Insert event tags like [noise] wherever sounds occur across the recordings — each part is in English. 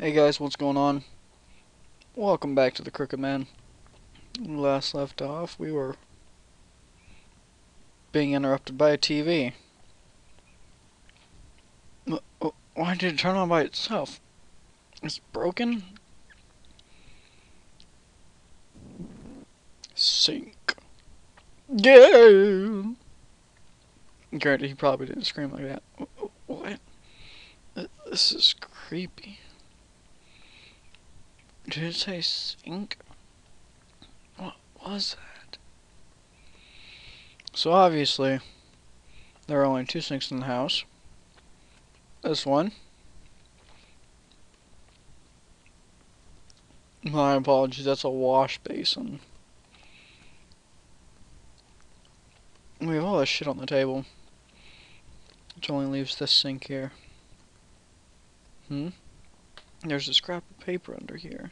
Hey guys, what's going on? Welcome back to the Crooked Man. Last left off, we were being interrupted by a TV. Wh- wh- Why did it turn on by itself? It's broken? Sink. Yeah! Granted, he probably didn't scream like that. Wh- wh- What? This is creepy. Did it say sink? What was that? So obviously, there are only two sinks in the house. This one. My apologies, that's a wash basin. We have all this shit on the table. Which only leaves this sink here. Hmm? There's a scrap of paper under here.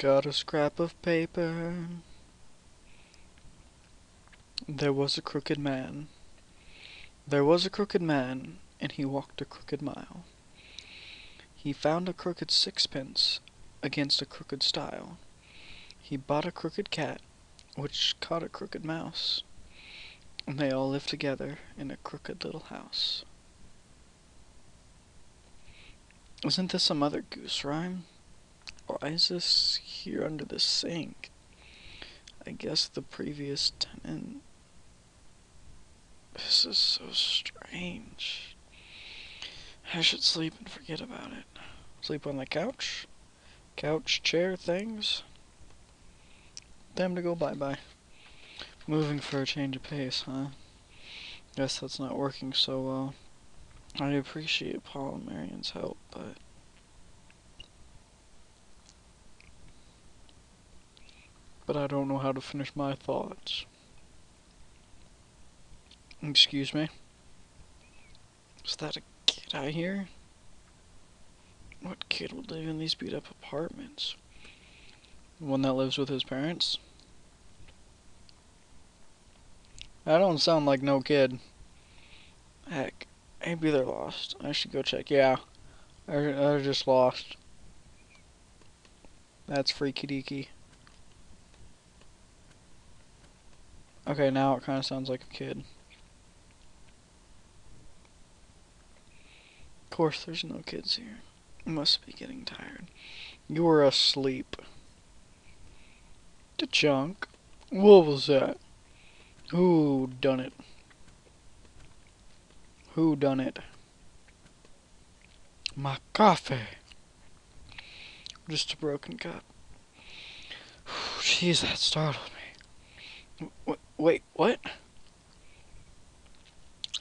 Got a scrap of paper. There was a crooked man. There was a crooked man, and he walked a crooked mile. He found a crooked sixpence against a crooked stile. He bought a crooked cat, which caught a crooked mouse. And they all lived together in a crooked little house. Isn't this some other goose rhyme? Why is this here under the sink? I guess the previous tenant. This is so strange. I should sleep and forget about it. Sleep on the couch? Couch, chair, things? Time to go bye bye. Moving for a change of pace, huh? Guess that's not working so well. I appreciate Paul and Marion's help, but but I don't know how to finish my thoughts. Excuse me? Is that a kid I hear? What kid would live in these beat up apartments? One that lives with his parents? I don't sound like no kid. Heck, maybe they're lost. I should go check. Yeah, they're, they're just lost. That's freaky deaky. Okay, now it kind of sounds like a kid. Of course, there's no kids here. You must be getting tired. You were asleep. The junk. What was that? Who done it? Who done it? My coffee. Just a broken cup. [sighs] Jeez, that startled me. W- wait, what?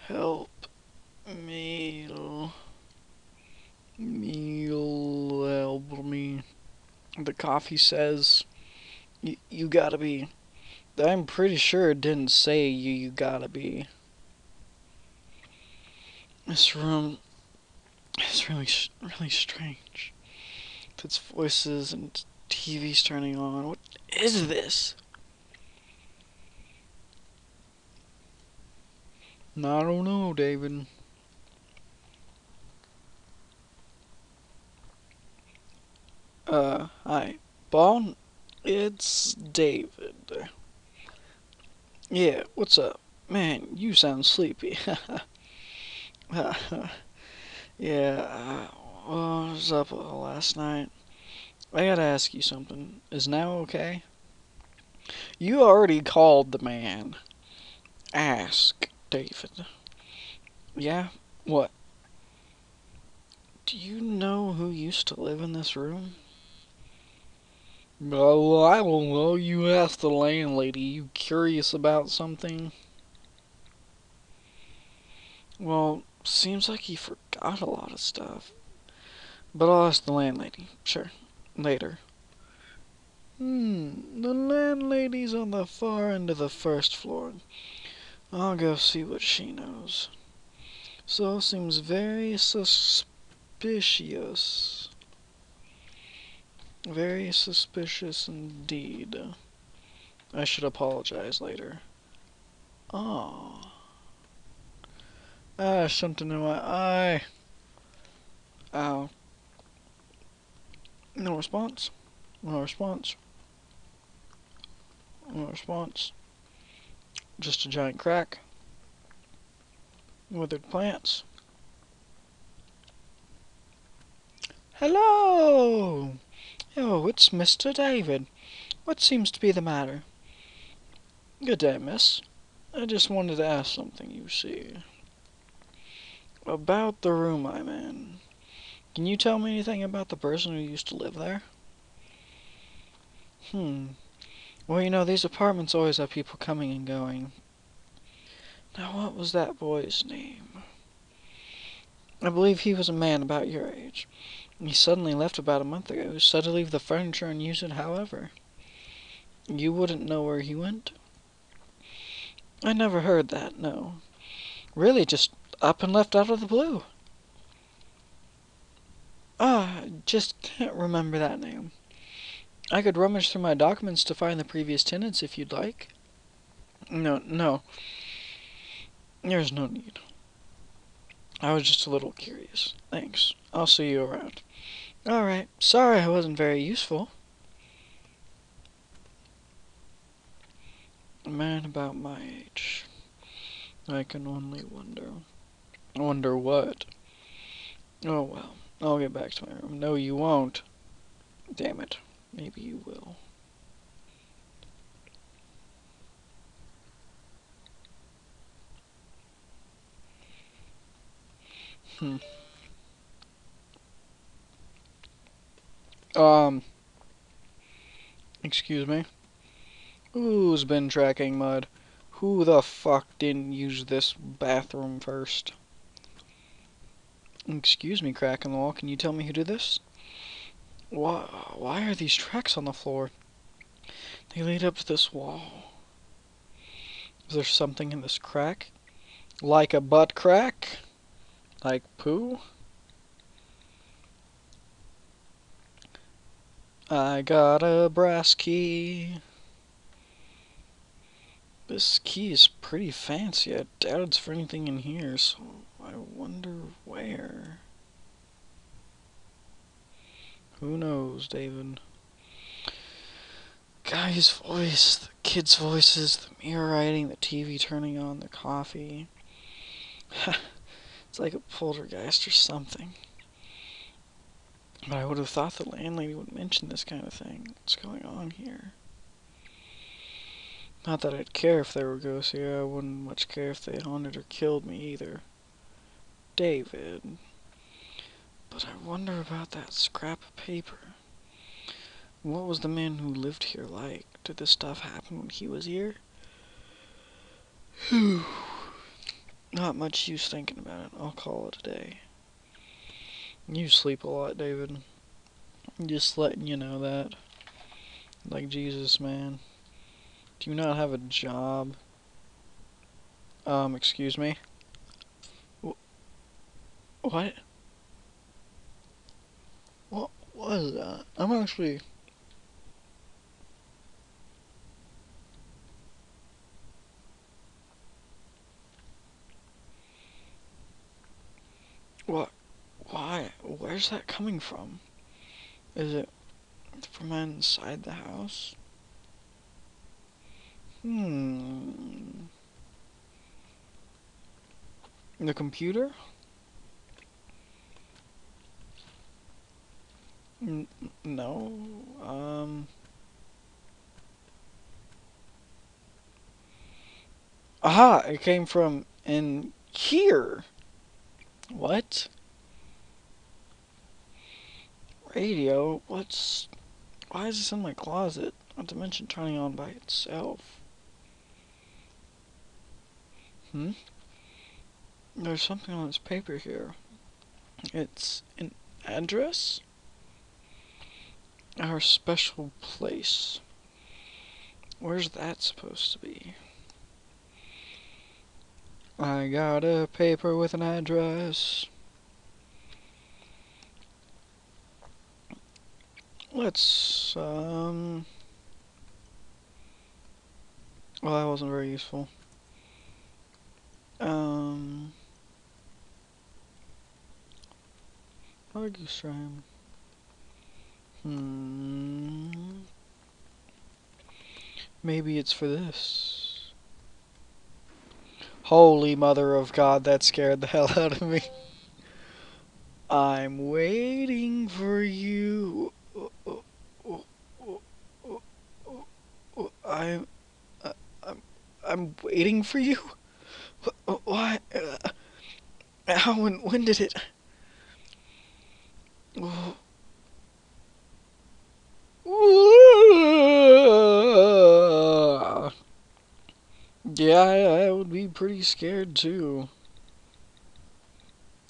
Help meal. Meal help me. The coffee says you, you gotta be. I'm pretty sure it didn't say you, you gotta be. This room is really, really strange. It's voices and TV's turning on. What is this? I don't know, David. Uh, hi. Bon, it's David. Yeah, what's up? Man, you sound sleepy. [laughs] yeah, uh, I was up uh, last night. I gotta ask you something. Is now okay? You already called the man. Ask, David. Yeah? What? Do you know who used to live in this room? Oh, I don't know. You asked the landlady. You curious about something? Well, seems like he forgot a lot of stuff. But I'll ask the landlady. Sure. Later. Hmm, the landlady's on the far end of the first floor. I'll go see what she knows. So seems very suspicious. Very suspicious indeed. I should apologize later. Oh. Ah, something in my eye. Ow. No response. No response. No response. Just a giant crack. Withered plants. Hello! Oh, it's Mr. David. What seems to be the matter? Good day, miss. I just wanted to ask something, you see. About the room I'm in. Can you tell me anything about the person who used to live there? Hmm. Well, you know, these apartments always have people coming and going. Now, what was that boy's name? I believe he was a man about your age. He suddenly left about a month ago. Said to leave the furniture and use it however. You wouldn't know where he went? I never heard that, no. Really, just up and left out of the blue. Ah, just can't remember that name. I could rummage through my documents to find the previous tenants if you'd like. No, no. There's no need. I was just a little curious. Thanks. I'll see you around. Alright. Sorry I wasn't very useful. A man about my age. I can only wonder. Wonder what? Oh well. I'll get back to my room. No, you won't. Damn it. Maybe you will. Hmm. Um. Excuse me. Who's been tracking mud? Who the fuck didn't use this bathroom first? Excuse me, crack in the wall. Can you tell me who did this? Why, why are these tracks on the floor? They lead up to this wall. Is there something in this crack? Like a butt crack? Like poo? I got a brass key. This key is pretty fancy. I doubt it's for anything in here, so I wonder where. Who knows, David? Guy's voice, the kids' voices, the mirror writing, the TV turning on, the coffee. [laughs] it's like a poltergeist or something. But I would have thought the landlady would mention this kind of thing. What's going on here? Not that I'd care if there were ghosts here. I wouldn't much care if they haunted or killed me either. David. But I wonder about that scrap of paper. What was the man who lived here like? Did this stuff happen when he was here? Whew. Not much use thinking about it. I'll call it a day. You sleep a lot, David. Just letting you know that. Like Jesus, man. Do you not have a job? Um, excuse me? Wh what? What was that? I'm actually... What? Why? Where's that coming from? Is it from inside the house? Hmm. The computer? No. Um. Aha! It came from in here. What? radio. What's... Why is this in my closet? Not to mention turning on by itself. Hmm? There's something on this paper here. It's an address? Our special place. Where's that supposed to be? I got a paper with an address. Let's, um... Well, that wasn't very useful. Um... Argustram. Hmm. Maybe it's for this. Holy Mother of God, that scared the [laughs] hell out of me. I'm waiting for you. I'm, I'm, I'm waiting for you. Why? Uh, how and when did it? Yeah, I would be pretty scared too.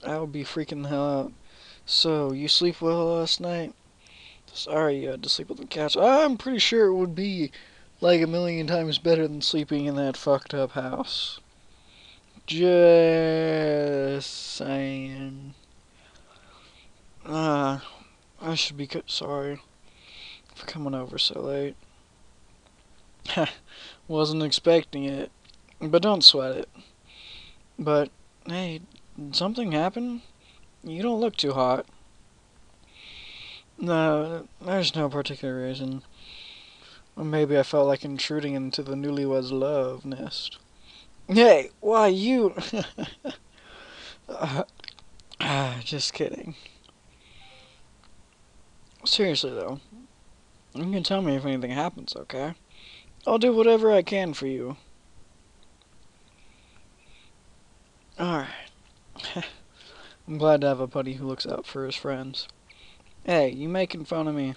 I would be freaking the hell out. So, you sleep well last night? Sorry you had to sleep on the couch. I'm pretty sure it would be like a million times better than sleeping in that fucked up house. Just saying. Uh, I should be sorry for coming over so late. [laughs] Wasn't expecting it, but don't sweat it. But, hey, something happened? You don't look too hot. No, there's no particular reason. Maybe I felt like intruding into the newlyweds' love nest. Hey, why you? uh, [laughs] just kidding. Seriously, though, you can tell me if anything happens, okay? I'll do whatever I can for you. Alright. [laughs] I'm glad to have a buddy who looks out for his friends. Hey, you making fun of me?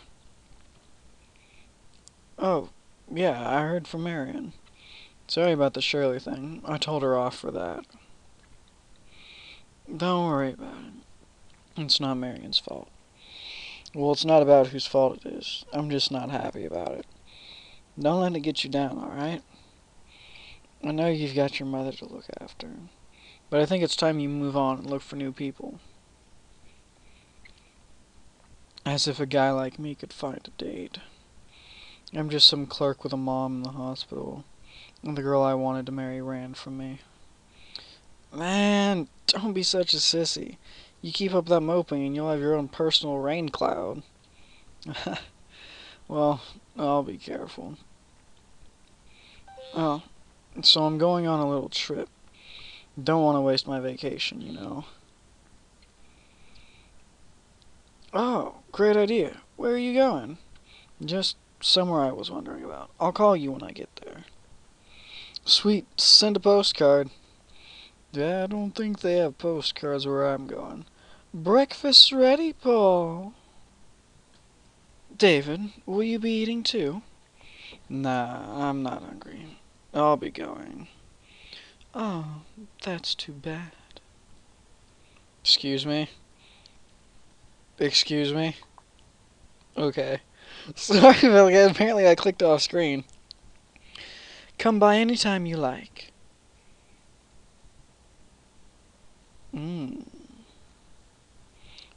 Oh, yeah, I heard from Marion. Sorry about the Shirley thing. I told her off for that. Don't worry about it. It's not Marion's fault. Well, it's not about whose fault it is. I'm just not happy about it. Don't let it get you down, alright? I know you've got your mother to look after. But I think it's time you move on and look for new people. As if a guy like me could find a date. I'm just some clerk with a mom in the hospital. And the girl I wanted to marry ran from me. Man, don't be such a sissy. You keep up that moping and you'll have your own personal rain cloud. [laughs] well, I'll be careful. Oh, so I'm going on a little trip. Don't want to waste my vacation, you know. Oh, great idea. Where are you going? Just somewhere I was wondering about. I'll call you when I get there. Sweet, send a postcard. I don't think they have postcards where I'm going. Breakfast ready, Paul. David, will you be eating too? Nah, I'm not hungry. I'll be going. Oh, that's too bad. Excuse me? Excuse me? Okay. [laughs] Sorry, apparently I clicked off screen. Come by anytime you like. Mmm.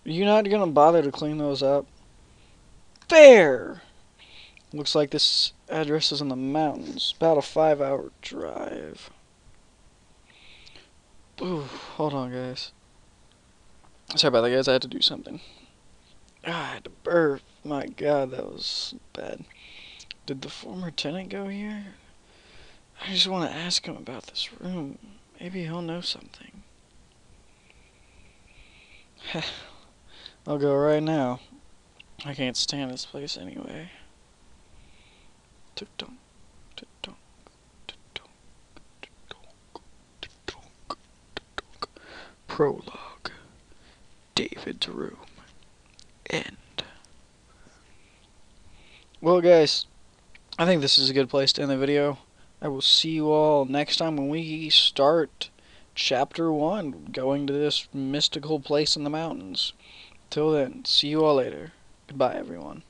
You're not gonna bother to clean those up? There! Looks like this address is in the mountains. About a five hour drive. Ooh, hold on, guys. Sorry about that, guys. I had to do something. Ah, I had to burp. My god, that was bad. Did the former tenant go here? I just want to ask him about this room. Maybe he'll know something. [sighs] I'll go right now. I can't stand this place anyway. Prologue David's Room End. Well, guys, I think this is a good place to end the video. I will see you all next time when we start Chapter 1, going to this mystical place in the mountains. Till then, see you all later. Goodbye, everyone.